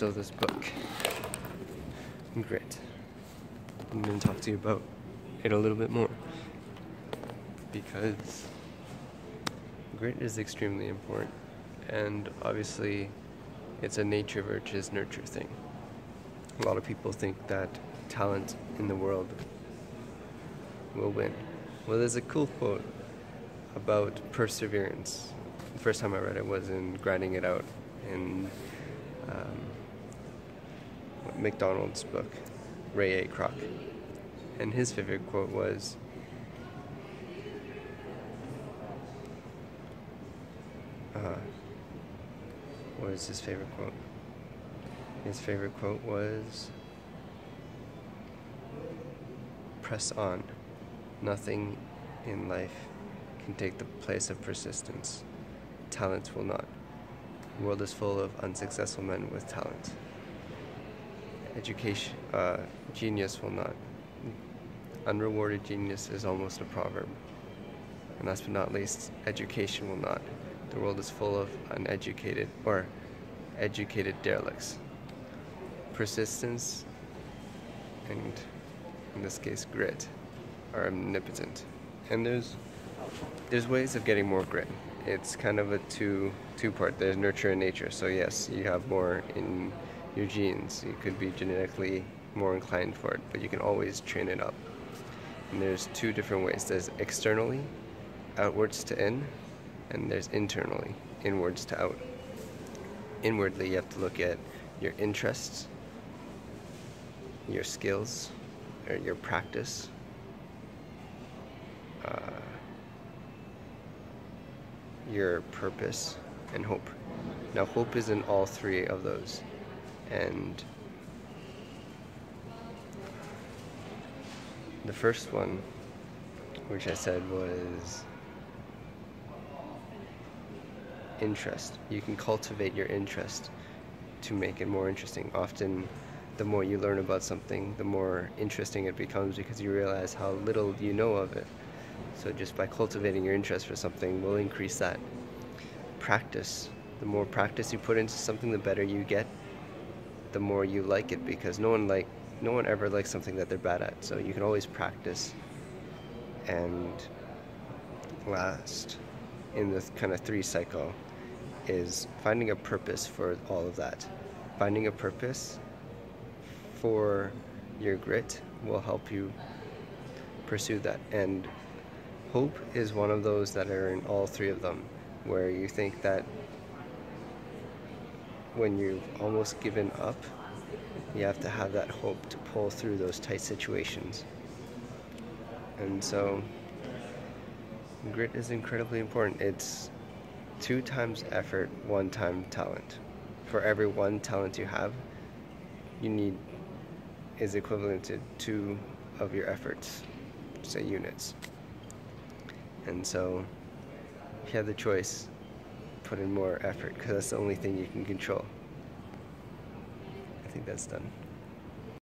So this book, Grit, I'm going to talk to you about it a little bit more because grit is extremely important and obviously it's a nature versus nurture thing. A lot of people think that talent in the world will win. Well, there's a cool quote about perseverance. The first time I read it was in Grinding It Out in um, McDonald's book, Ray A. Kroc. And his favorite quote was, uh, his favorite quote? His favorite quote was, press on. Nothing in life can take the place of persistence. Talent will not. The world is full of unsuccessful men with talent. Education, uh, genius will not. Unrewarded genius is almost a proverb. And last but not least, education will not. The world is full of uneducated or educated derelicts. Persistence and, in this case, grit are omnipotent. And there's there's ways of getting more grit. It's kind of a two two part. There's nurture and nature. So yes, you have more in your genes. You could be genetically more inclined for it, but you can always train it up. And there's two different ways. There's externally, outwards to in, and there's internally, inwards to out. Inwardly, you have to look at your interests, your skills, or your practice, uh, your purpose, and hope. Now, hope is in all three of those. And the first one, which I said was interest. You can cultivate your interest to make it more interesting. Often, the more you learn about something, the more interesting it becomes because you realize how little you know of it. So, just by cultivating your interest for something, will increase that. Practice. The more practice you put into something, the better you get. The more you like it because no one like no one ever likes something that they're bad at. So you can always practice. And last, in this kind of three cycle, is finding a purpose for all of that. Finding a purpose for your grit will help you pursue that. And hope is one of those that are in all three of them, where you think that when you've almost given up, you have to have that hope to pull through those tight situations. And so, grit is incredibly important. It's two times effort, one time talent. For every one talent you have, you need is equivalent to two of your efforts, say units. And so, if you have the choice, put in more effort because that's the only thing you can control. I think that's done.